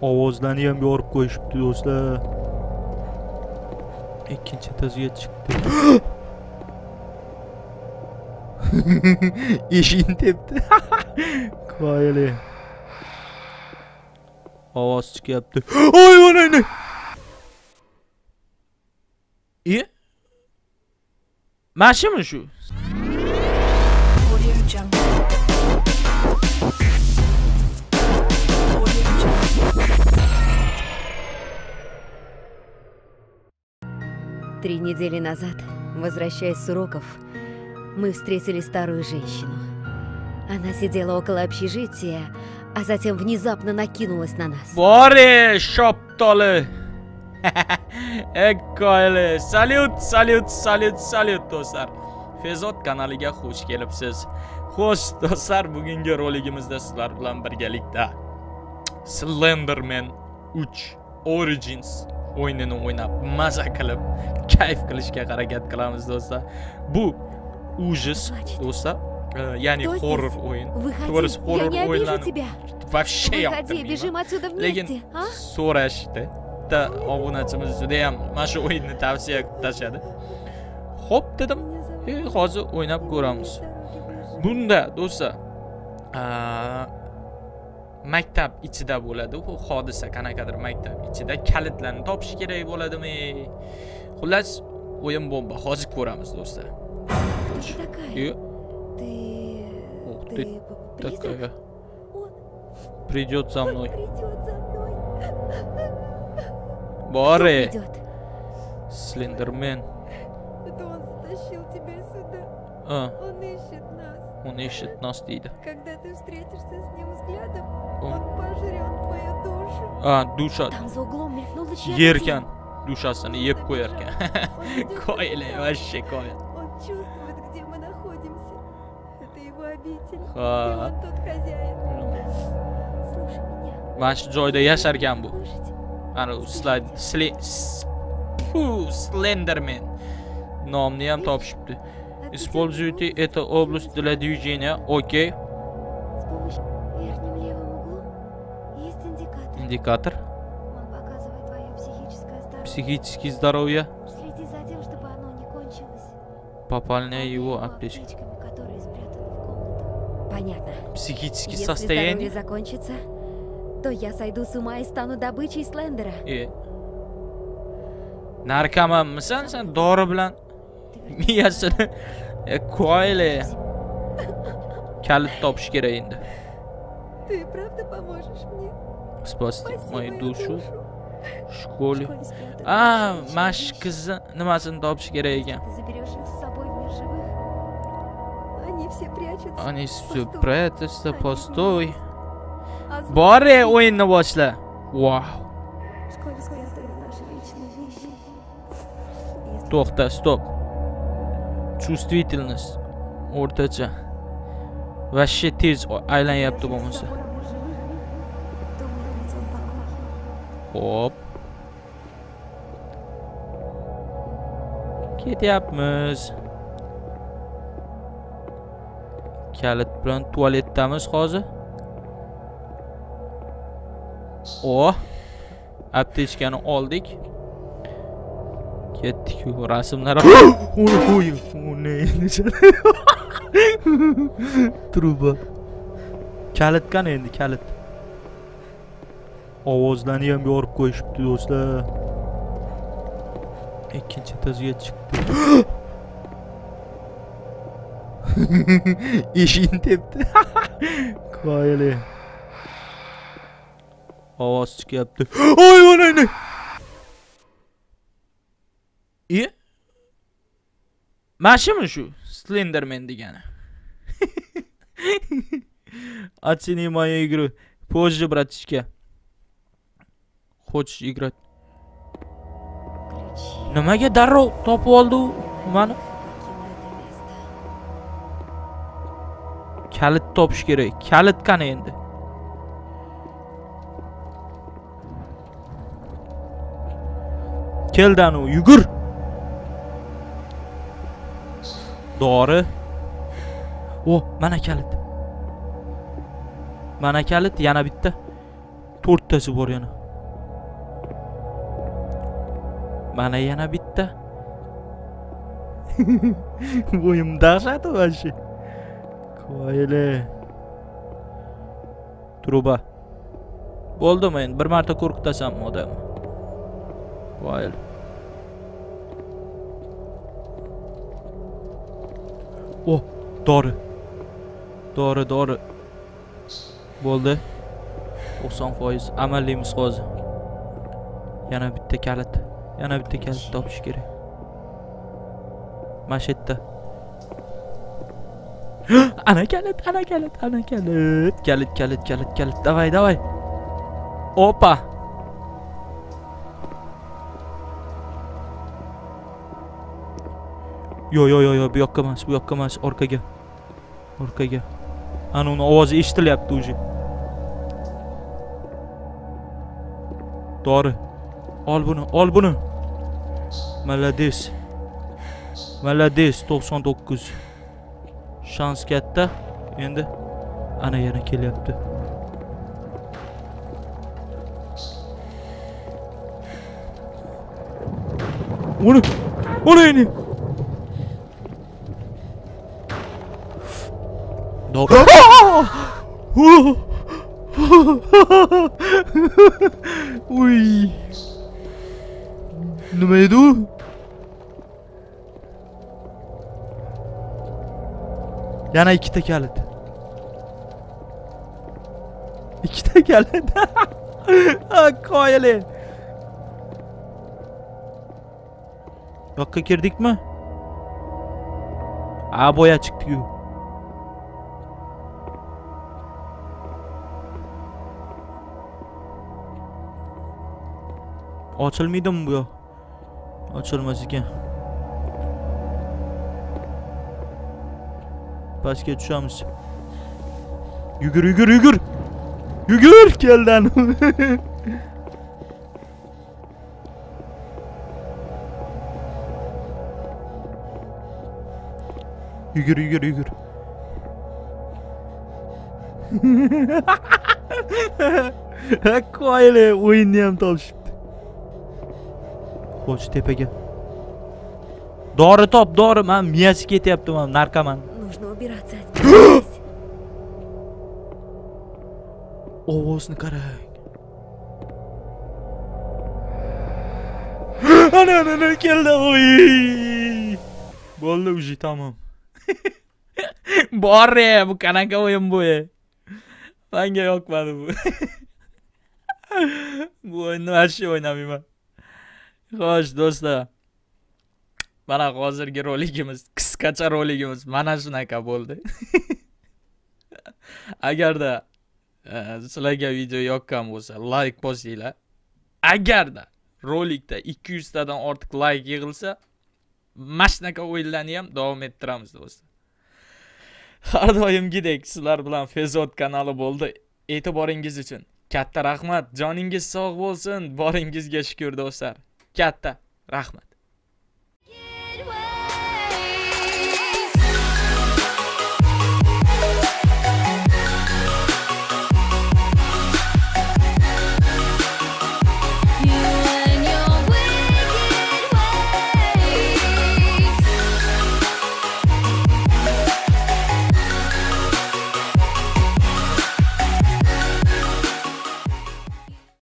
ovozlarni ham yorib qo'yishibdi do'stlar ikkinchi etajiga chiqdi eshikni tepdi qoyili ovoz chiqyapti oy onangni e mashimi shu Audio Jungle. Три недели назад, возвращаясь с уроков, мы встретили старую женщину. Она сидела около общежития, а затем внезапно накинулась на нас. bori shoptoli ekkoyli salyut salyut salyut salyut do'stlar fezod kanaliga xush kelibsiz xo'sh do'stlar bugungi roligimizda sizlar bilan birgalikda slenderman 3 origins o'yinini o'ynab maza qilib kayf qilishga harakat qilamiz do'stlar bu ужас do'stlar e, ya'ni Кто horror здесь? o'yin Выходи, to'g'risi я horror не обижу o'yinlarni тебя. вообще Выходи, yoqtirmayman бежим отсюда lekin вместе, а? so'rashdi bitta obunachimiz judayam mana shu o'yinni tavsiya qilib tashladi ho'p dedim e, hozir o'ynab ko'ramiz bunda do'stlar aa, maktab ichida bo'ladi bu hodisa qanaqadir maktab ichida kalitlarni topish kerak bo'ladimi xullas o'yin bomba hozir ko'ramiz do'stlar Кто ты такая? и Ты... Ух ты... ты п- призрак? такая Он придет за мной придет за мной. Кто bori придет? slenderman Это он стащил тебя сюда. a Он ищет нас. uni eshitmas deydi Когда ты встретишься с ним взглядом, Он- он пожрет твою душу. a dusha Там за углом мелькнула чья-то yerkan тень. dushasini yeb qo'yarkan Он идет qoyili к нам. вообще qoyil Он чувствует, где мы находимся. Это его обитель. И ha он тот хозяин. Слушай меня. mana shu joyda yasharkan bu Слышите? ana u slide sli s- Fu, slenderman nomni ham topishibdi Обитель используйте монстров. эту область для движения окей Индикатор. Он показывает твое психическое здоровье. психическое здоровье Следи за тем, чтобы оно не кончилось. попальная его аптечка. Понятно. психическое Если состояние здоровье закончится, то я сойду с ума и стану добычей Слендера. e narkomanmisan sen dori bilan miyasini qoyili kalit topish kerak endi Ты правда поможешь мне? спасти мою душу shkoli a mana shu qizni nimasini topish kerak ekan они все прячутся постой bore o'yinni boshla вау. To'xta stop чувствительность o'rtacha вообще tez aylanyapti bo'lmasa hop ketyapmiz. Kalit bilan tualetdamiz hozir. O aptechkani oldik. Ketdik rasmlar uni qo'ying uni truba. Kalit qani endi kalit. ovozlarni ham yorib qo'yishibdi do'stlar ikkinchi etajiga chiqdi eshikni tepdi qoyili ovoz chiqyapti oy onangni e mashimi shu slenderman degani оцени мою игру позже братишка хочешь играть Ключи. nimaga darrov topib oldi u nimani Покину это место. kalit topish kerak kalit qani endi keldan u yugur dori o mana kalit mana kalit yana bitta to'rttasi bor yana mana yana bitta bo'yim dahshati вообще qoyili truba bo'ldimi endi bir marta qo'rqitasanmi odamni qoyil oh dori dori dori bo'ldi 90 foiz amallaymiz hozir yana bitta kalit yana bitta kalit topish kerak mana shu yerda ana kalit ana kalit ana kalit kalit kalit kalit kalit давай давай опа yo yo yo yo bu yoqqa emas bu yoqqa emas orqaga orqaga ana uni ovozi eshitilyapti уже dori ol buni ol buni Malades. Malades 99. Shans katta. Endi ana yana kelyapti. Uni, uni ini. No. Uy. Nima edi u? Yana ikkita kalit. Ikkita kalit. Ha, Qoyili. Yoqqa kirdikmi? Ha, boya chiqdi-ku. Ochilmaydimi bu yoq? Ochilmas ekan. Pastga tushamiz. Yugur, yugur, yugur. Yugur keldan. yugur, yugur, yugur. Qoyili o'yinni ham topishibdi. Xo'sh, tepaga. Dori top, dori. Men miyasi ketyapti, men narkoman. Нужно убираться отсюда. Ovozni qarang. Ana ana ana keldi. Oy! Bo'ldi уже tamom. Bor bu qanaqa o'yin bu? Menga yoqmadi bu. bu o'yinni vashshe o'ynamayman. Xo'sh, do'stlar. Mana hozirgi roligimiz, qisqacha roligimiz mana shunaqa bo'ldi. Agarda e, sizlarga video yoqqan bo'lsa, like bosinglar. Agarda rolikda 200 tadan ortiq like yig'ilsa, mana shunaqa o'yinlarni ham davom ettiramiz do'stlar. Har doimgidek sizlar bilan Fezod kanali bo'ldi. E'tiboringiz uchun katta rahmat. Joningiz sog' bo'lsin. Boringizga shukur do'stlar. Katta rahmat.